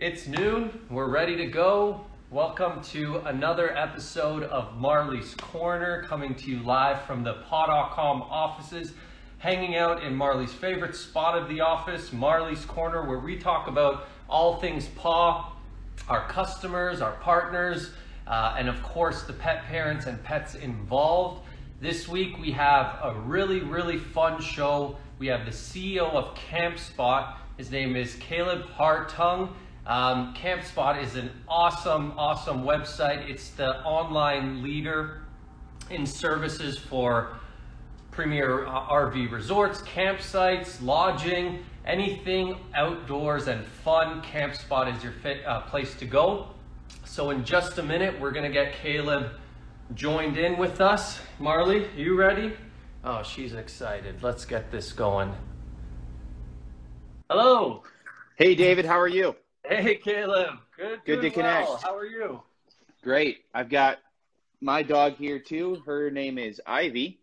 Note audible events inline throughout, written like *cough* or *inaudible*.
It's noon. We're ready to go. Welcome to another episode of Marlie's Corner, coming to you live from the paw.com offices, hanging out in Marlie's favorite spot of the office, Marlie's Corner, where we talk about all things paw, our customers, our partners, uh, and of course the pet parents and pets involved. This week we have a really, really fun show. We have the CEO of CampSpot. His name is Caleb Hartung. Um, CampSpot is an awesome, awesome website. It's the online leader in services for premier uh, RV resorts, campsites, lodging, anything outdoors and fun. CampSpot is your fit, uh, place to go. So in just a minute, we're gonna get Caleb joined in with us. Marlie, you ready? Oh, she's excited. Let's get this going. Hello. Hey, David, how are you? Hey, Caleb. Good. Good to connect. Well. How are you? Great. I've got my dog here too. Her name is Ivy.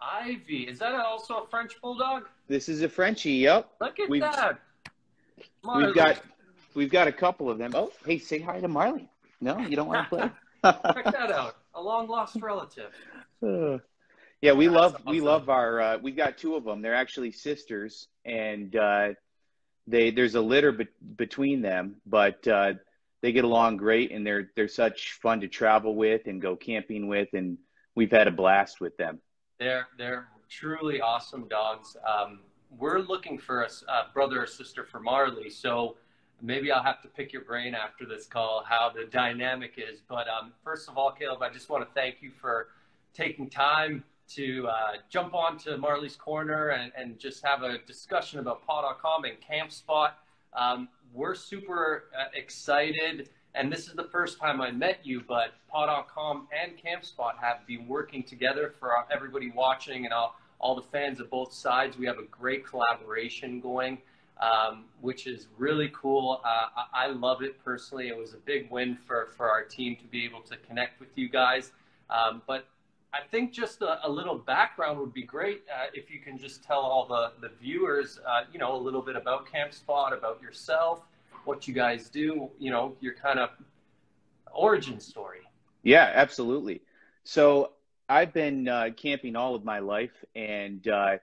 Ivy. Is that also a French bulldog? This is a Frenchie. Yep. Look at We've- that. Marlie. We've got we've got a couple of them. Oh, hey, say hi to Marlie. No, you don't want to play. *laughs* Check that out. A long lost relative. Uh, *laughs* yeah, we That's love we love our. Uh, we've got two of them. They're actually sisters, and uh, they there's a litter be- between them, but uh, they get along great, and they're they're such fun to travel with and go camping with, and we've had a blast with them. They're they're truly awesome dogs. Um, we're looking for a brother or sister for Marlie, so maybe I'll have to pick your brain after this call how the dynamic is. But um, first of all, Caleb, I just want to thank you for taking time to uh, jump onto Marlie's Corner and, and just have a discussion about paw.com and CampSpot. Um, we're super uh, excited, and this is the first time I met you, but paw.com and CampSpot have been working together for everybody watching and all, all the fans of both sides. We have a great collaboration going, um, which is really cool. Uh, I, I love it personally. It was a big win for, for our team to be able to connect with you guys. Um, but I think just a, a little background would be great uh, if you can just tell all the, the viewers, uh, you know, a little bit about CampSpot, about yourself, what you guys do, you know, your kind of origin story. Yeah, absolutely. So I've been uh, camping all of my life and uh,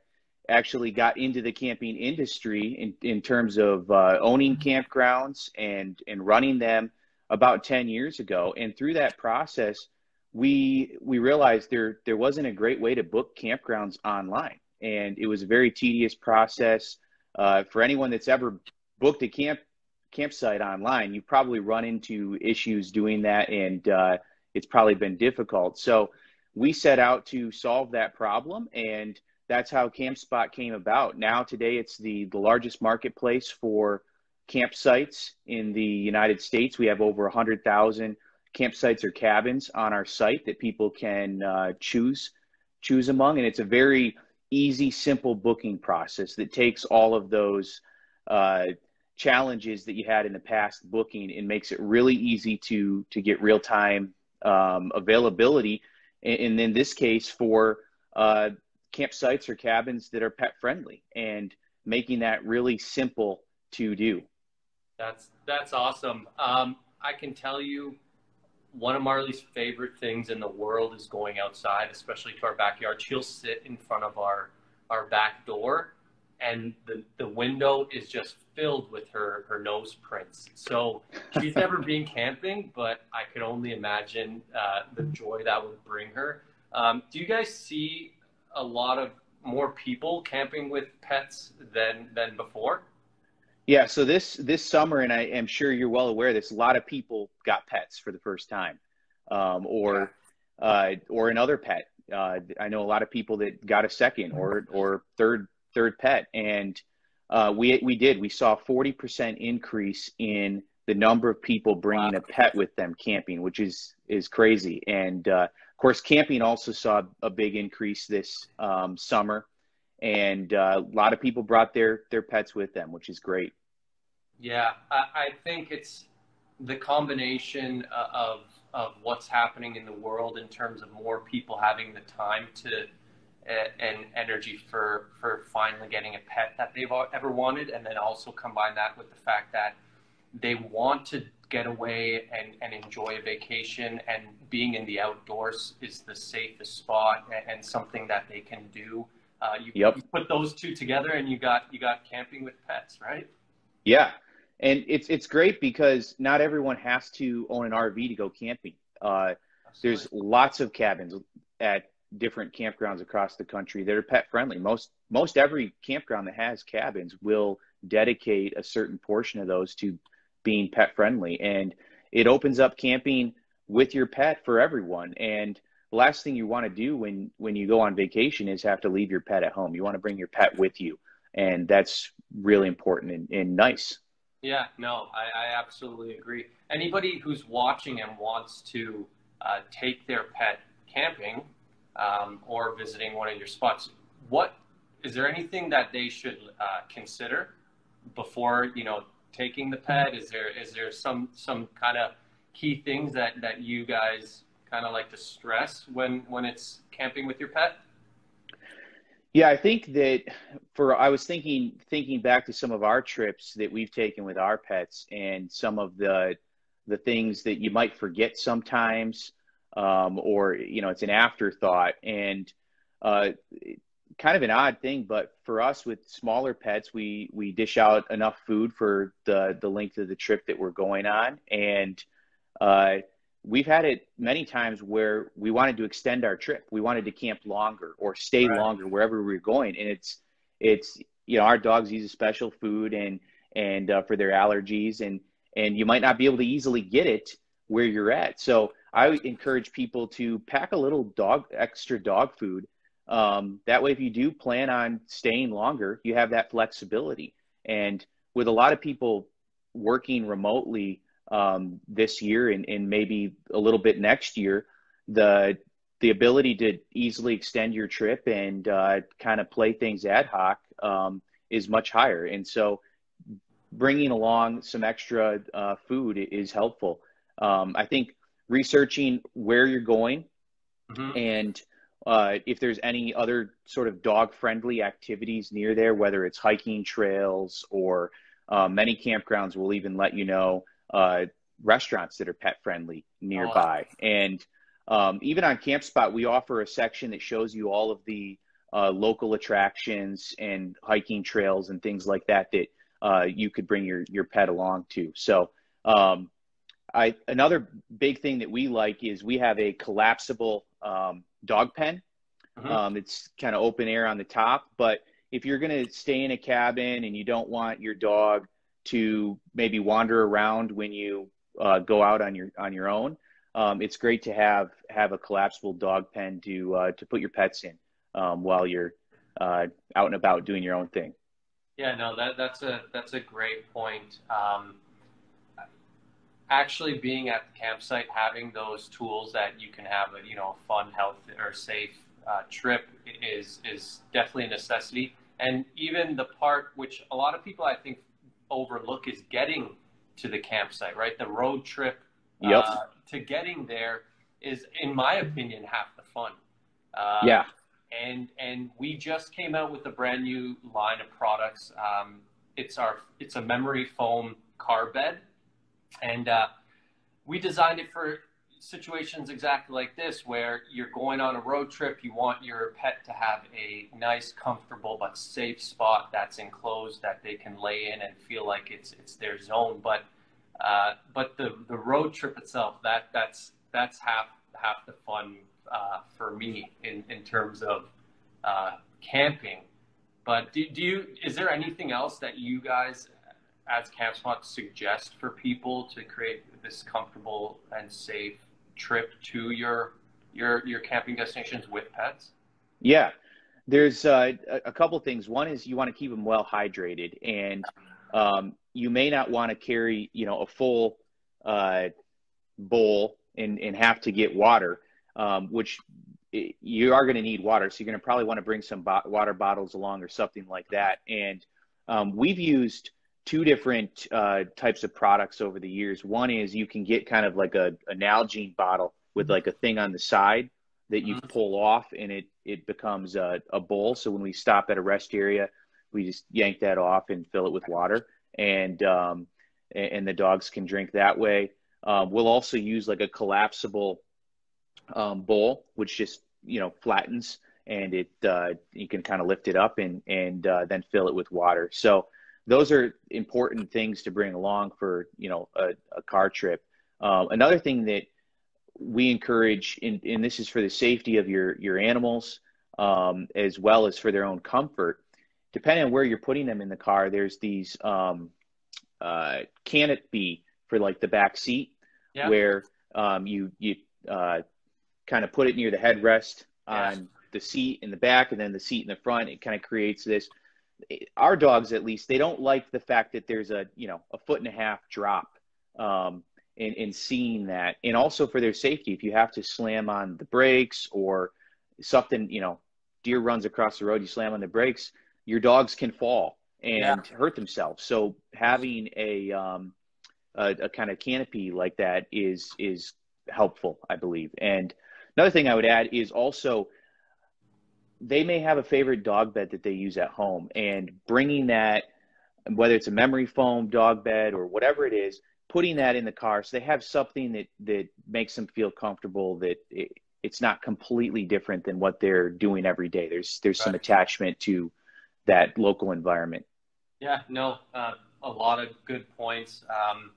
actually got into the camping industry in, in terms of uh, owning campgrounds and, and running them about 10 years ago. And through that process, we, we realized there, there wasn't a great way to book campgrounds online. And it was a very tedious process. Uh, for anyone that's ever booked a camp campsite online, you've probably run into issues doing that and uh, it's probably been difficult. So we set out to solve that problem, and that's how CampSpot came about. Now, today, it's the, the largest marketplace for campsites in the United States. We have over 100,000 campsites or cabins on our site that people can uh, choose choose among, and it's a very easy, simple booking process that takes all of those uh, challenges that you had in the past booking and makes it really easy to to get real time um, availability, and, in this case for uh, campsites or cabins that are pet friendly, and making that really simple to do. That's that's awesome. Um, I can tell you, one of Marlie's favorite things in the world is going outside, especially to our backyard. She'll sit in front of our our back door, and the the window is just filled with her her nose prints. So she's never *laughs* been camping, but I could only imagine uh, the joy that would bring her. Um, do you guys see a lot of more people camping with pets than than before? Yeah, so this this summer, and I am sure you're well aware of this, a lot of people got pets for the first time, um, or uh, or another pet. Uh, I know a lot of people that got a second or or third third pet, and uh, we we did. We saw a forty percent increase in the number of people bringing Wow. a pet with them camping, which is is crazy. And uh, of course, camping also saw a big increase this um, summer and uh, a lot of people brought their their pets with them, which is great. Yeah, I, I think it's the combination uh, of of what's happening in the world in terms of more people having the time to and energy for for finally getting a pet that they've ever wanted, and then also combine that with the fact that they want to get away and, and enjoy a vacation and being in the outdoors is the safest spot and, and something that they can do. Uh, you, yep. you put those two together and you got you got camping with pets, right? Yeah, and it's it's great because not everyone has to own an RV to go camping. Uh, there's lots of cabins at different campgrounds across the country that are pet friendly. Most most every campground that has cabins will dedicate a certain portion of those to being pet friendly, and it opens up camping with your pet for everyone. And last thing you want to do when when you go on vacation is have to leave your pet at home. You want to bring your pet with you, and that's really important and, and nice. Yeah, no, I, I absolutely agree. Anybody who's watching and wants to uh, take their pet camping um, or visiting one of your spots, what is there anything that they should uh, consider before you know taking the pet? Is there is there some some kind of key things that that you guys kind of like to stress when when it's camping with your pet? Yeah, I think that for I was thinking thinking back to some of our trips that we've taken with our pets and some of the the things that you might forget sometimes um, or you know it's an afterthought and uh, kind of an odd thing but for us with smaller pets we we dish out enough food for the the length of the trip that we're going on and uh, we've had it many times where we wanted to extend our trip we wanted to camp longer or stay right. longer wherever we we're going and it's it's you know our dogs use a special food and and uh, for their allergies and and you might not be able to easily get it where you're at so I encourage people to pack a little dog, extra dog food. Um, that way, if you do plan on staying longer, you have that flexibility. And with a lot of people working remotely um, this year and, and maybe a little bit next year, the the ability to easily extend your trip and uh, kind of play things ad hoc um, is much higher. And so, bringing along some extra uh, food is helpful. Um, I think researching where you're going mm-hmm. and uh, if there's any other sort of dog friendly activities near there, whether it's hiking trails or uh, many campgrounds will even let you know uh, restaurants that are pet friendly nearby. Oh. And um, even on CampSpot, we offer a section that shows you all of the uh, local attractions and hiking trails and things like that that uh, you could bring your, your pet along to. So um, I another big thing that we like is we have a collapsible um, dog pen. Mm-hmm. Um, it's kind of open air on the top, but if you're going to stay in a cabin and you don't want your dog to maybe wander around when you uh, go out on your on your own, um, it's great to have have a collapsible dog pen to uh, to put your pets in um, while you're uh, out and about doing your own thing. Yeah, no, that that's a that's a great point. Um, actually being at the campsite, having those tools that you can have a you know fun, health, or safe uh, trip is is definitely a necessity. And even the part which a lot of people I think overlook is getting to the campsite, right? The road trip yep. uh, to getting there is, in my opinion, half the fun. Uh, yeah. And and we just came out with a brand new line of products. Um, it's our it's a memory foam car bed and uh, we designed it for situations exactly like this where you're going on a road trip you want your pet to have a nice comfortable but safe spot that's enclosed that they can lay in and feel like it's it's their zone. But uh, but the the road trip itself that that's that's half half the fun uh, for me in in terms of uh, camping. But do, do you is there anything else that you guys as CampSpot suggest for people to create this comfortable and safe trip to your your your camping destinations with pets? Yeah, there's uh, a couple things. One is you want to keep them well hydrated, and um, you may not want to carry you know a full uh, bowl and and have to get water, um, which you are going to need water. So you're going to probably want to bring some bo- water bottles along or something like that. And um, we've used two different uh, types of products over the years. One is you can get kind of like a, a Nalgene bottle with like a thing on the side that you mm-hmm. pull off and it, it becomes a, a bowl. So when we stop at a rest area, we just yank that off and fill it with water. And um, and, and the dogs can drink that way. Um, we'll also use like a collapsible um, bowl, which just you know flattens and it uh, you can kind of lift it up and and uh, then fill it with water. So those are important things to bring along for you know a, a car trip. Um, another thing that we encourage, and, and, this is for the safety of your your animals um, as well as for their own comfort. Depending on where you're putting them in the car, there's these um, uh, canopy for like the back seat, yeah. where um, you you uh, kind of put it near the headrest yes. on the seat in the back and then the seat in the front. It kind of creates this. Our dogs, at least, they don't like the fact that there's a you know a foot and a half drop um, in in seeing that, and also for their safety, if you have to slam on the brakes or something, you know, deer runs across the road, you slam on the brakes, your dogs can fall and yeah. hurt themselves. So having a um, a, a kind of canopy like that is is helpful, I believe. And another thing I would add is also they may have a favorite dog bed that they use at home, and bringing that, whether it's a memory foam dog bed or whatever it is, putting that in the car so they have something that that makes them feel comfortable that it, it's not completely different than what they're doing every day. There's there's right. some attachment to that local environment. Yeah, no, uh, a lot of good points. Um,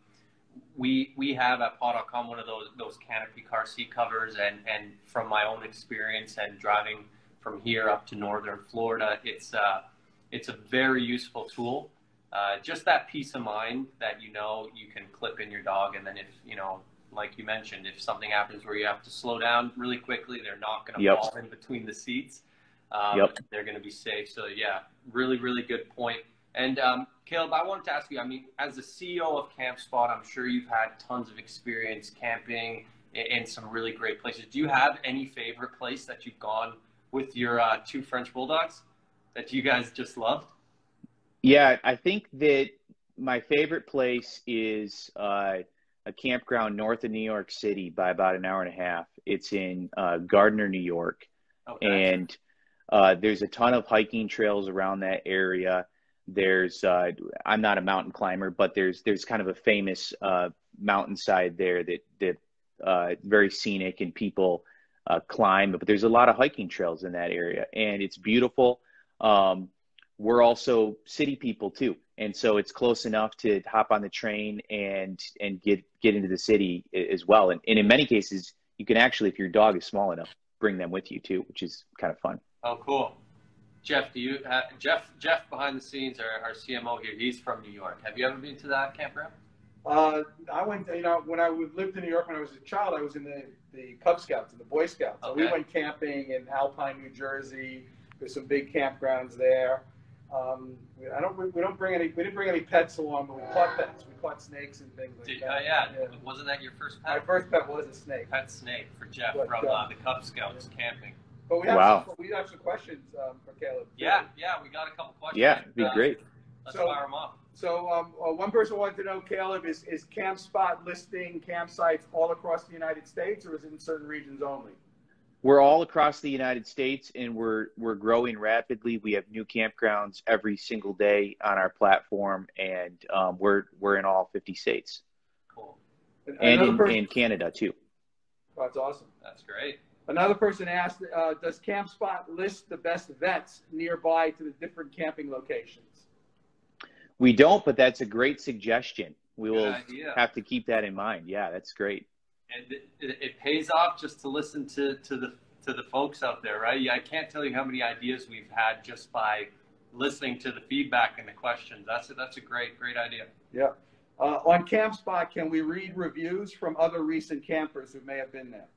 we we have at paw.com one of those those canopy car seat covers, and and from my own experience and driving from here up to northern Florida, it's uh, it's a very useful tool. Uh, just that peace of mind that you know you can clip in your dog, and then if you know like you mentioned, if something happens where you have to slow down really quickly, they're not going to yep. fall in between the seats. Um, yep. They're going to be safe. So yeah, really, really good point. And um, Caleb, I wanted to ask you. I mean, as the CEO of Camp Spot, I'm sure you've had tons of experience camping in, in some really great places. Do you have any favorite place that you've gone with your uh, two French bulldogs that you guys just loved? Yeah, I think that my favorite place is uh, a campground north of New York City by about an hour and a half. It's in uh, Gardiner, New York, okay. and uh, there's a ton of hiking trails around that area. There's uh, I'm not a mountain climber, but there's there's kind of a famous uh, mountainside there that that uh, very scenic and people uh, climb. But there's a lot of hiking trails in that area, and it's beautiful. Um, we're also city people too and so it's close enough to hop on the train and and get get into the city as well and, and in many cases you can actually if your dog is small enough bring them with you too which is kind of fun oh cool jeff do you uh, jeff jeff behind the scenes our, our cmo here he's from new york have you ever been to that campground uh, I went, you know, when I lived in New York when I was a child, I was in the, the Cub Scouts and the Boy Scouts. Okay. we went camping in Alpine, New Jersey. There's some big campgrounds there. Um, we, I don't. We, don't bring any. We didn't bring any pets along, but we caught pets. We caught snakes and things like Did, that. Uh, yeah. yeah. Wasn't that your first pet? My first pet was a snake. Pet snake for Jeff but, from uh, uh, the Cub Scouts yeah. camping. But we have wow. some, we have some questions um, for Caleb. Yeah, yeah, we got a couple questions. Yeah, it'd be uh, great. Let's so, fire them off. So um, uh, one person wanted to know, Caleb, is is Camp Spot listing campsites all across the United States, or is it in certain regions only? we're all across the United States and we're we're growing rapidly. We have new campgrounds every single day on our platform, and um, we're we're in all 50 states. Cool. And in, person, in Canada too. Oh, that's awesome. That's great. Another person asked, uh, "Does CampSpot list the best vets nearby to the different camping locations?" We don't, but that's a great suggestion. We will have to keep that in mind. Yeah, that's great and it, it, pays off just to listen to, to the to the folks out there, right? I can't tell you how many ideas we've had just by listening to the feedback and the questions. That's a, that's a great great idea. Yeah. Uh, on CampSpot, can we read reviews from other recent campers who may have been there?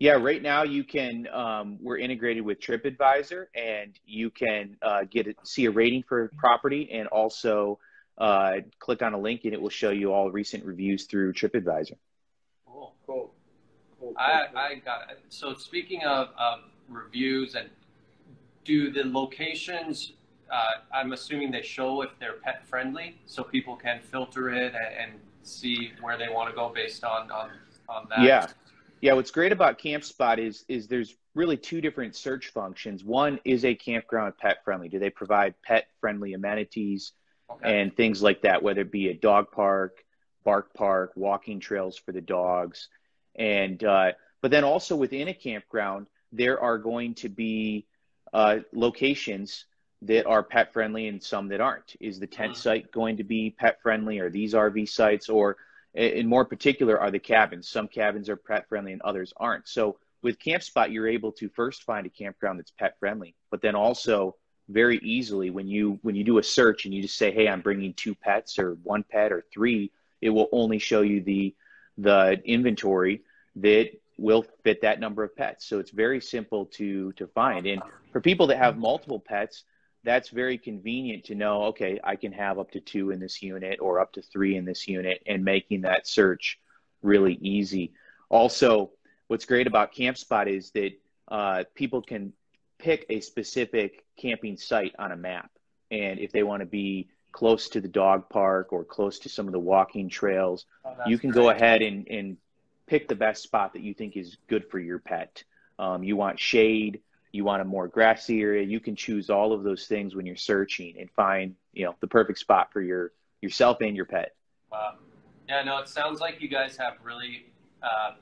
Yeah, right now you can. Um, we're integrated with TripAdvisor, and you can uh, get a, see a rating for a property, and also uh, click on a link, and it will show you all recent reviews through TripAdvisor. Cool. cool. I, I got it. So speaking of, of reviews and do the locations, uh, I'm assuming they show if they're pet friendly so people can filter it and, and see where they want to go based on, on, on that. Yeah. Yeah, what's great about CampSpot is is there's really two different search functions. One is a campground pet friendly. Do they provide pet friendly amenities? okay. and things like that, whether it be a dog park, bark park, walking trails for the dogs, and uh, but then also within a campground, there are going to be uh, locations that are pet friendly and some that aren't. Is the tent mm-hmm. site going to be pet friendly? Are these RV sites, or in more particular, are the cabins? Some cabins are pet friendly and others aren't. So with CampSpot, you're able to first find a campground that's pet friendly, but then also very easily when you when you do a search and you just say, "Hey, I'm bringing two pets or one pet or three, it will only show you the the inventory that will fit that number of pets. So it's very simple to to find. And for people that have multiple pets, that's very convenient to know, okay, I can have up to two in this unit or up to three in this unit and making that search really easy. Also, what's great about CampSpot is that uh, people can pick a specific camping site on a map. And if they want to be close to the dog park or close to some of the walking trails, oh, you can great. go ahead and, and pick the best spot that you think is good for your pet. Um, you want shade, you want a more grassy area. You can choose all of those things when you're searching and find you know the perfect spot for your yourself and your pet. Wow. Yeah, no, it sounds like you guys have really uh,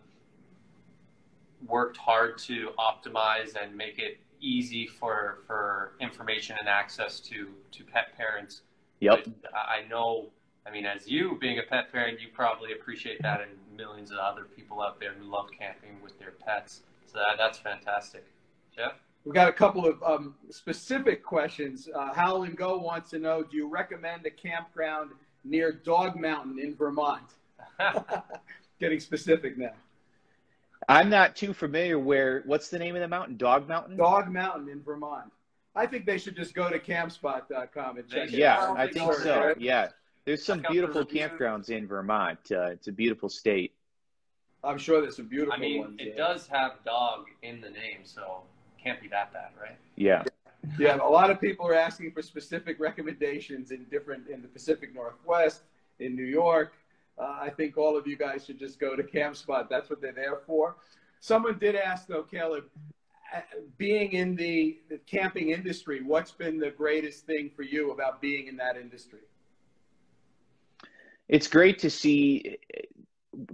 worked hard to optimize and make it easy for for information and access to to pet parents. Yep. But I know. I mean, as you being a pet parent, you probably appreciate that, and millions of other people out there who love camping with their pets. So that, that's fantastic. Jeff? We've got a couple of um, specific questions. Uh, Howland Go wants to know, do you recommend a campground near Dog Mountain in Vermont? *laughs* Getting specific now. I'm not too familiar where, what's the name of the mountain? Dog Mountain? Dog Mountain in Vermont. I think they should just go to campspot.com and check yeah, it out. Yeah, I think so. Yeah. There's some beautiful campgrounds in Vermont. Uh, it's a beautiful state. I'm sure there's some beautiful I mean, ones. it does have dog in the name, so can't be that bad, right? Yeah. Yeah, a lot of people are asking for specific recommendations in different in the Pacific Northwest, in New York. Uh, I think all of you guys should just go to CampSpot. That's what they're there for. Someone did ask though, Caleb, uh, being in the, the camping industry, what's been the greatest thing for you about being in that industry? it's great to see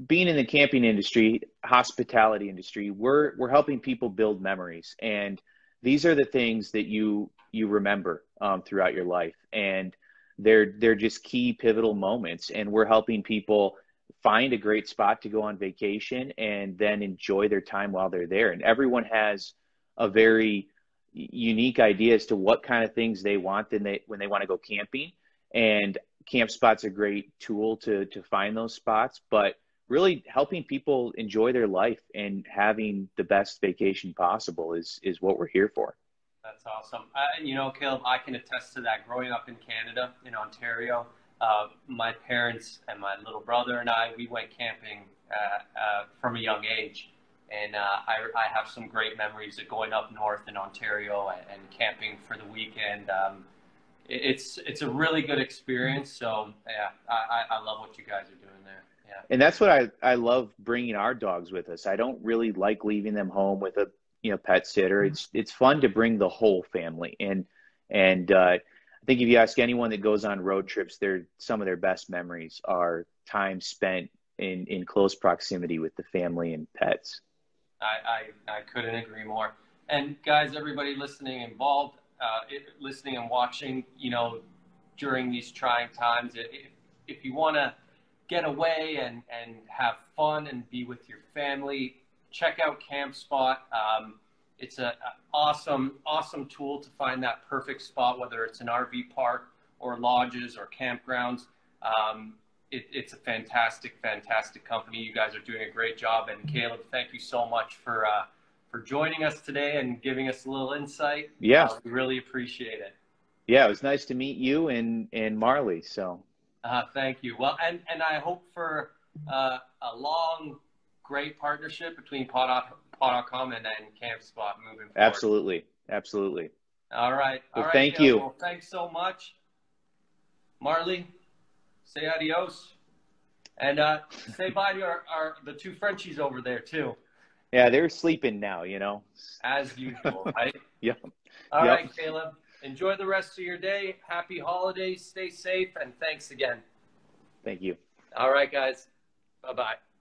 being in the camping industry, hospitality industry, we're we're helping people build memories, and these are the things that you you remember um, throughout your life, and they're they're just key pivotal moments, and we're helping people find a great spot to go on vacation and then enjoy their time while they're there. And everyone has a very unique idea as to what kind of things they want when they when they want to go camping. And CampSpot's a great tool to to find those spots, but really helping people enjoy their life and having the best vacation possible is is what we're here for. That's awesome. Uh, you know, Caleb, I can attest to that. Growing up in Canada, in Ontario, uh, my parents and my little brother and I, we went camping uh, uh from a young age. And uh, I, I have some great memories of going up north in Ontario and, and camping for the weekend. Um, it's it's a really good experience. So yeah, I, I love what you guys are doing. And that's what I I love bringing our dogs with us. I don't really like leaving them home with a you know pet sitter. Mm-hmm. It's it's fun to bring the whole family and and uh, I think if you ask anyone that goes on road trips, their some of their best memories are time spent in in close proximity with the family and pets. I, I, I couldn't agree more. And guys, everybody listening involved, uh, listening and watching, you know, during these trying times. If, if you want to get away and, and have fun and be with your family, check out CampSpot. Um, it's an awesome, awesome tool to find that perfect spot, whether it's an RV park or lodges or campgrounds. Um, it, it's a fantastic, fantastic company. You guys are doing a great job. And Caleb, thank you so much for uh, for joining us today and giving us a little insight. Yeah. Uh, we really appreciate it. Yeah, it was nice to meet you and, and Marlie. So. Uh, thank you. Well, and, and I hope for uh, a long, great partnership between Paw.com and, and CampSpot moving forward. Absolutely. Absolutely. All right. Well, All right, thank you. Well, thanks so much. Marlie, say adios. And uh, say bye to our, our, the two Frenchies over there, too. Yeah, they're sleeping now, you know. As usual, right? *laughs* yep. All yep. right, Caleb. Enjoy the rest of your day. Happy holidays. Stay safe. And thanks again. Thank you. All right, guys. Bye bye.